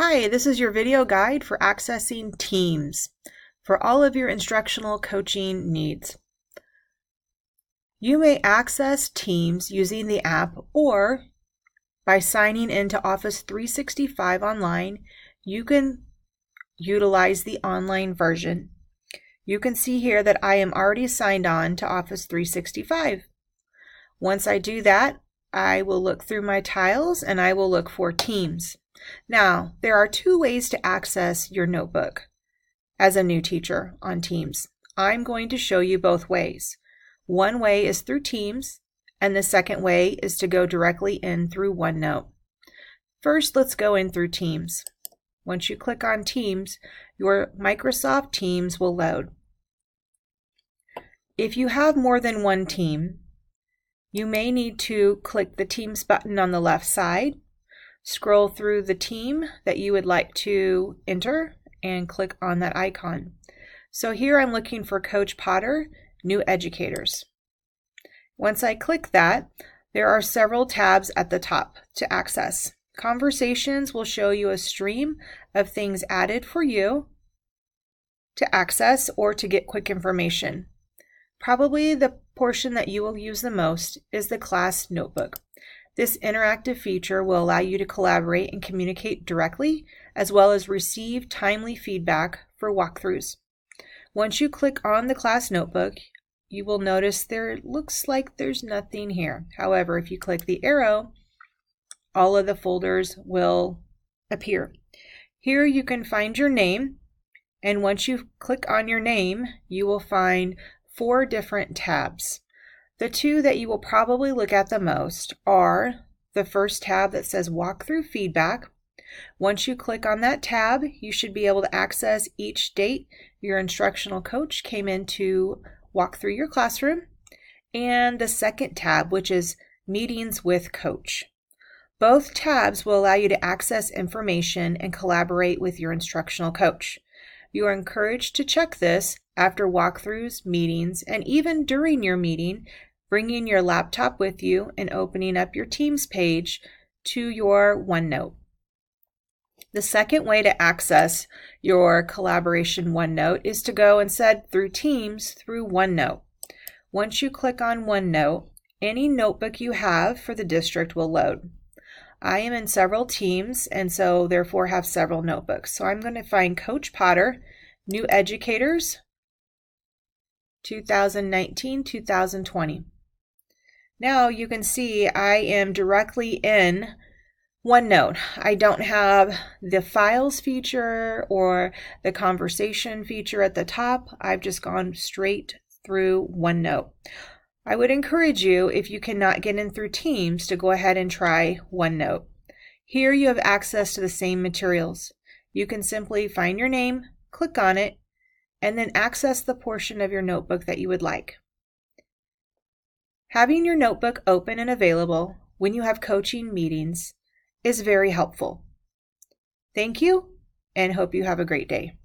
Hi, this is your video guide for accessing Teams for all of your instructional coaching needs. You may access Teams using the app or by signing into Office 365 online, you can utilize the online version. You can see here that I am already signed on to Office 365. Once I do that, I will look through my tiles and I will look for Teams. Now, there are two ways to access your notebook as a new teacher on Teams. I'm going to show you both ways. One way is through Teams, and the second way is to go directly in through OneNote. First, let's go in through Teams. Once you click on Teams, your Microsoft Teams will load. If you have more than one team, you may need to click the Teams button on the left side Scroll through the team that you would like to enter and click on that icon. So here I'm looking for Coach Potter, New Educators. Once I click that, there are several tabs at the top to access. Conversations will show you a stream of things added for you to access or to get quick information. Probably the portion that you will use the most is the class notebook. This interactive feature will allow you to collaborate and communicate directly, as well as receive timely feedback for walkthroughs. Once you click on the class notebook, you will notice there looks like there's nothing here. However, if you click the arrow, all of the folders will appear. Here you can find your name, and once you click on your name, you will find four different tabs. The two that you will probably look at the most are the first tab that says Walkthrough Feedback. Once you click on that tab, you should be able to access each date your instructional coach came in to walk through your classroom, and the second tab, which is Meetings with Coach. Both tabs will allow you to access information and collaborate with your instructional coach. You are encouraged to check this after walkthroughs, meetings, and even during your meeting bringing your laptop with you and opening up your Teams page to your OneNote. The second way to access your collaboration OneNote is to go instead through Teams through OneNote. Once you click on OneNote, any notebook you have for the district will load. I am in several teams and so therefore have several notebooks. So I'm going to find Coach Potter, New Educators, 2019-2020. Now you can see I am directly in OneNote. I don't have the files feature or the conversation feature at the top. I've just gone straight through OneNote. I would encourage you, if you cannot get in through Teams, to go ahead and try OneNote. Here you have access to the same materials. You can simply find your name, click on it, and then access the portion of your notebook that you would like. Having your notebook open and available when you have coaching meetings is very helpful. Thank you and hope you have a great day.